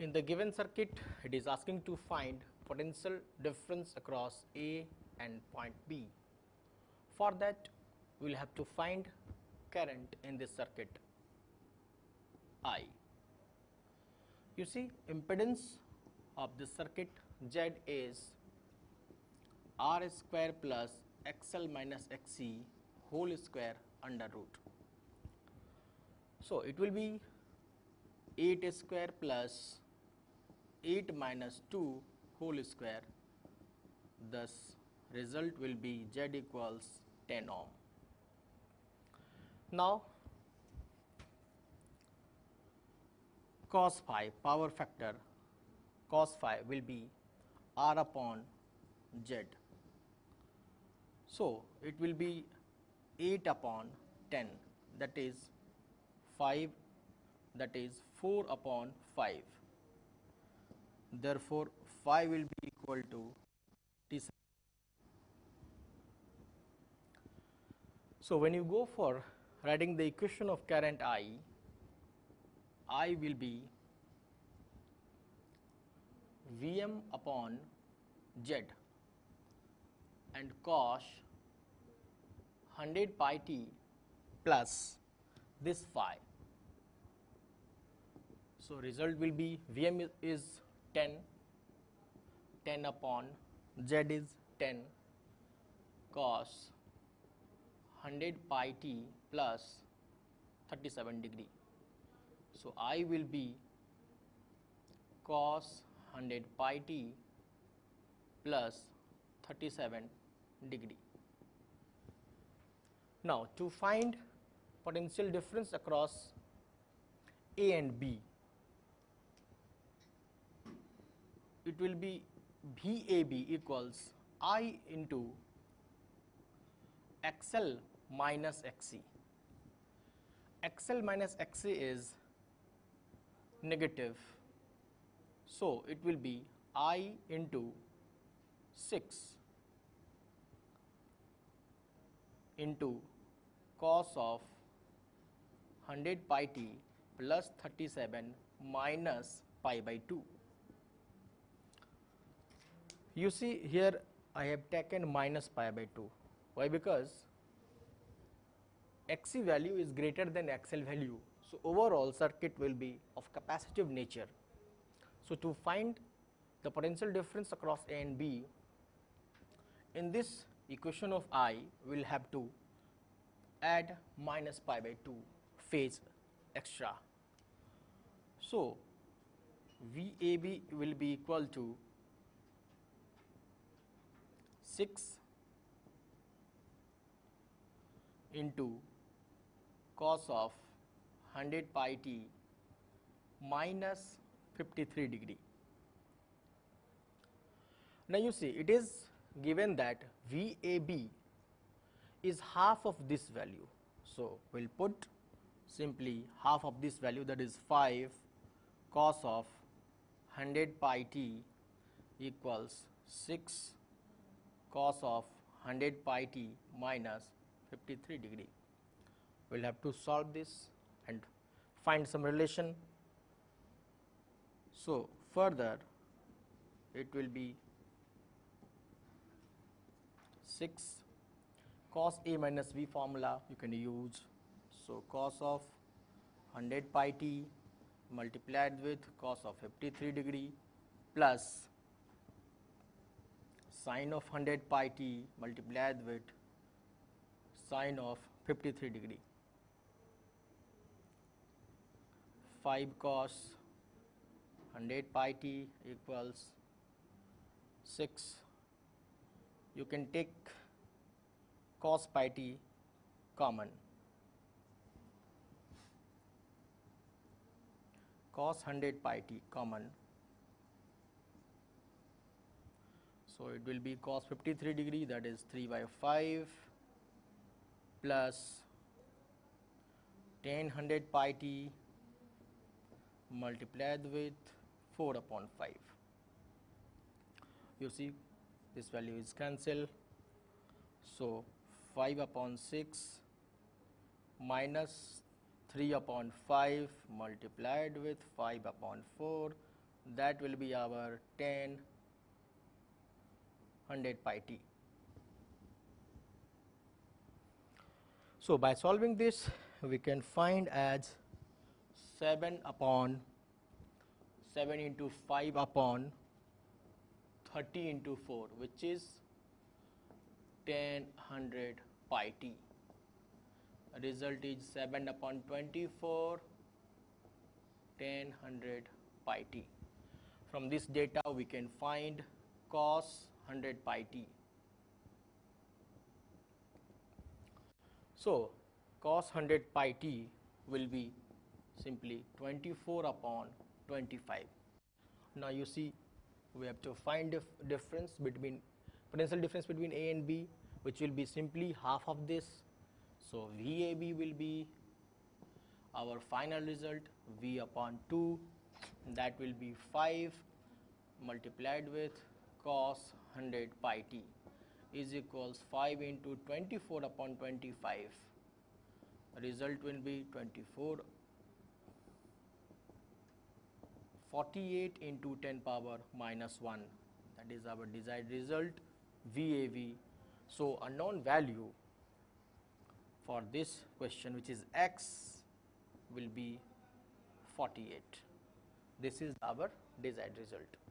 In the given circuit, it is asking to find potential difference across A and point B. For that, we will have to find current in this circuit I. You see impedance of this circuit Z is R square plus XL minus XC whole square under root. So, it will be 8 square plus 8 minus 2 whole square thus result will be Z equals 10 ohm. Now, cos phi power factor cos phi will be R upon Z. So, it will be 8 upon 10 that is 5 that is 4 upon 5. Therefore, phi will be equal to T. So, when you go for writing the equation of current I, I will be Vm upon Z and cos 100 pi t plus this phi. So, result will be Vm is 10, 10 upon Z is 10 cos 100 pi t plus 37 degree. So, I will be cos 100 pi t plus 37 degree. Now, to find potential difference across A and B, it will be VAB equals I into XL minus XC. XL minus XC is negative. So, it will be I into 6 into cos of 100 pi t plus 37 minus pi by 2. You see here I have taken minus pi by 2. Why? Because Xc value is greater than XL value. So, overall circuit will be of capacitive nature. So, to find the potential difference across A and B, in this equation of I will have to add minus pi by 2 phase extra. So, VAB will be equal to 6 into cos of 100 pi t minus 53 degree. Now, you see it is given that VAB is half of this value. So, we will put simply half of this value that is 5 cos of 100 pi t equals 6 cos of 100 pi t minus 53 degree we will have to solve this and find some relation. So, further it will be 6 cos A minus B formula you can use. So, cos of 100 pi t multiplied with cos of 53 degree plus sine of 100 pi t multiplied with sine of 53 degree. 5 cos 100 pi t equals 6. You can take cos pi t common. Cos 100 pi t common. So, it will be cos 53 degree that is 3 by 5 plus tan 100 pi t multiplied with 4 upon 5. You see this value is cancelled. So, 5 upon 6 minus 3 upon 5 multiplied with 5 upon 4 that will be our tan 100 pi t. So, by solving this we can find as 7 upon 7 into 5 upon 30 into 4 which is tan 100 pi t. Result is 7 upon 24 tan 100 pi t. From this data we can find cos 100 pi t. So, cos 100 pi t will be simply 24 upon 25. Now, you see we have to find dif difference between potential difference between A and B which will be simply half of this. So, VAB will be our final result V upon 2 that will be 5 multiplied with cos 100 pi t is equals 5 into 24 upon 25 result will be 24 48 into 10 power minus 1 that is our desired result VAB. So, unknown value for this question which is x will be 48. This is our desired result.